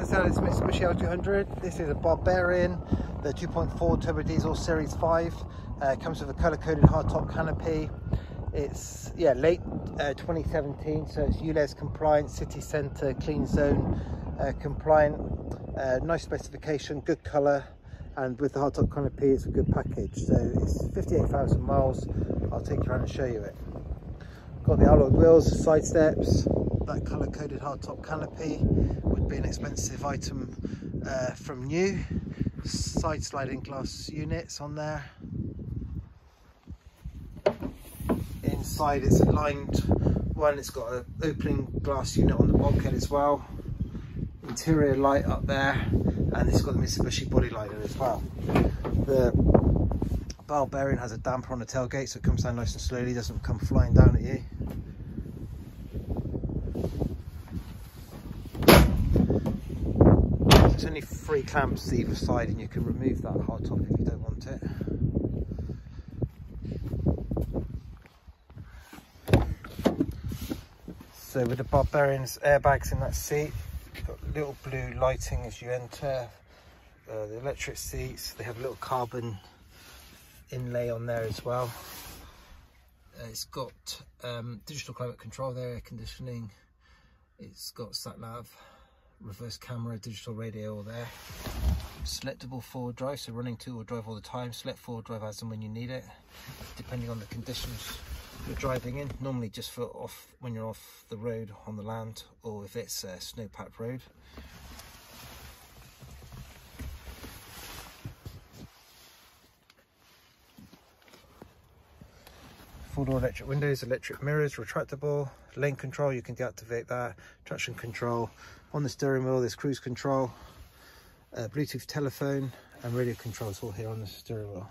the sale is Mitsubishi L200. This is a Barbarian, the 2.4 turbo diesel Series 5. Uh, comes with a color-coded hardtop canopy. It's yeah late uh, 2017, so it's ULEZ compliant, city centre, clean zone uh, compliant. Uh, nice specification, good colour, and with the hardtop canopy, it's a good package. So it's 58,000 miles. I'll take you around and show you it. Got the alloy wheels, side steps, that colour coded hardtop canopy would be an expensive item uh, from new. Side sliding glass units on there. Inside it's a lined one, it's got an opening glass unit on the bulkhead as well. Interior light up there and it's got the Mitsubishi body liner as well. The bell bearing has a damper on the tailgate so it comes down nice and slowly, doesn't come flying down at you. There's only three clamps either side and you can remove that hard top if you don't want it. So with the Barbarians airbags in that seat, got little blue lighting as you enter, uh, the electric seats, they have a little carbon inlay on there as well. Uh, it's got um, digital climate control there, air conditioning, it's got sat nav reverse camera, digital radio there. Selectable four-wheel drive, so running two-wheel drive all the time. Select four-wheel drive as and when you need it, depending on the conditions you're driving in. Normally just for off when you're off the road on the land, or if it's a snow-packed road. Full door electric windows, electric mirrors, retractable, lane control, you can deactivate that, traction control. On the steering wheel, there's cruise control, uh, Bluetooth telephone, and radio controls all here on the steering wheel.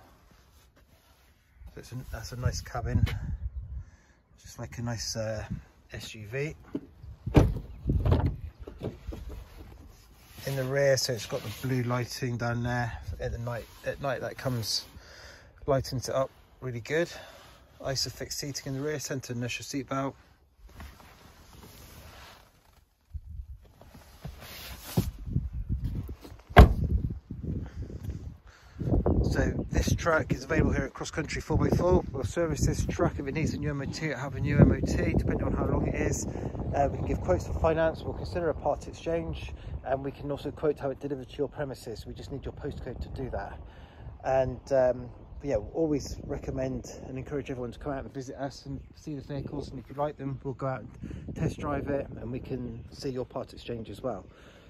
So it's a, that's a nice cabin, just like a nice uh, SUV. In the rear, so it's got the blue lighting down there. At the night, at night that comes lightens it up really good. Isofix seating in the rear, centre inertia seat belt. So this truck is available here at Cross Country 4x4. We'll service this truck if it needs a new MOT, have a new MOT depending on how long it is. Uh, we can give quotes for finance, we'll consider a part exchange and we can also quote how it delivered to your premises. We just need your postcode to do that. And um, yeah, we'll always recommend and encourage everyone to come out and visit us and see the vehicles. And if you like them, we'll go out and test drive it and we can see your part exchange as well.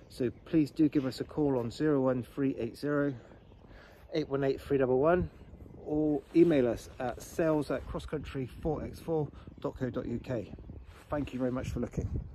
So please do give us a call on 01380 818 311 or email us at sales at crosscountry4x4.co.uk. Thank you very much for looking.